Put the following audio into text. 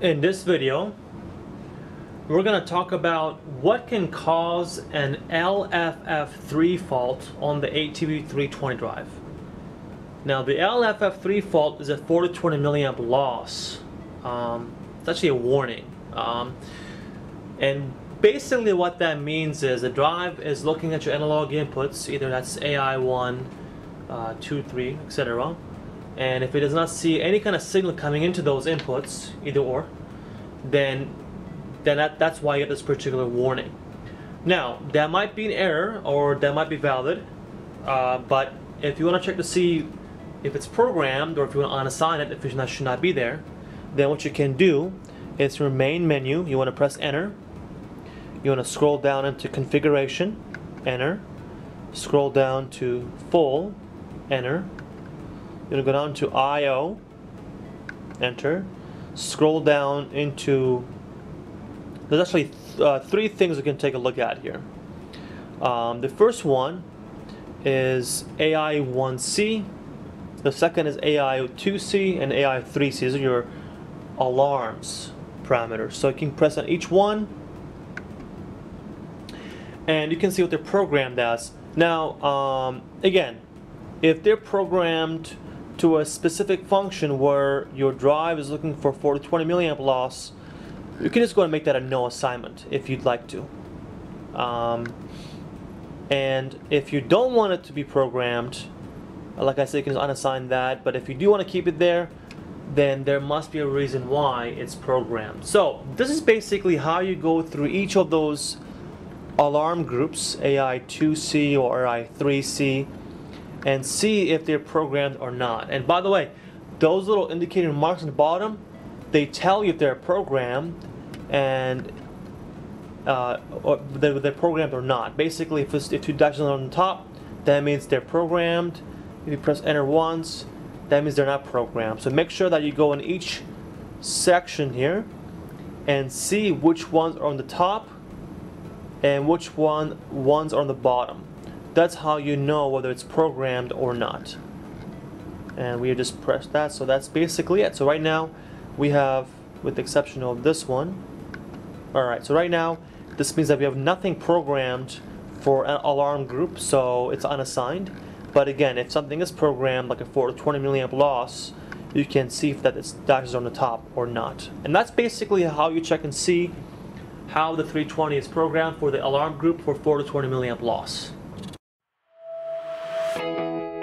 In this video, we're going to talk about what can cause an LFF3 fault on the ATV320 drive. Now the LFF3 fault is a 4 to 20 milliamp loss. Um, it's actually a warning. Um, and basically what that means is the drive is looking at your analog inputs, either that's AI1, uh, 2, 3, etc. And if it does not see any kind of signal coming into those inputs, either or, then then that, that's why you get this particular warning. Now, that might be an error or that might be valid, uh, but if you want to check to see if it's programmed or if you want to unassign it, if it should not be there, then what you can do is your main menu, you want to press enter. You want to scroll down into configuration, enter. Scroll down to full, enter. You're going to go down to I.O., enter. Scroll down into, there's actually th uh, three things we can take a look at here. Um, the first one is AI1C, the second is AI2C and AI3C. These are your alarms parameters. So you can press on each one and you can see what they're programmed as. Now, um, again, if they're programmed to a specific function where your drive is looking for 4 to 20 milliamp loss, you can just go and make that a no assignment if you'd like to. Um, and if you don't want it to be programmed, like I said, you can unassign that. But if you do want to keep it there, then there must be a reason why it's programmed. So this is basically how you go through each of those alarm groups, AI2C or AI3C, and see if they're programmed or not. And by the way, those little indicator marks on the bottom, they tell you if they're programmed and uh, or they're, programmed or not. Basically, if, it's, if two dashes are on the top, that means they're programmed. If you press enter once, that means they're not programmed. So make sure that you go in each section here and see which ones are on the top and which one ones are on the bottom. That's how you know whether it's programmed or not. And we just press that, so that's basically it. So right now we have, with the exception of this one, alright, so right now this means that we have nothing programmed for an alarm group, so it's unassigned. But again, if something is programmed like a 4 to 20 milliamp loss, you can see if that dashes on the top or not. And that's basically how you check and see how the 320 is programmed for the alarm group for 4 to 20 milliamp loss. Música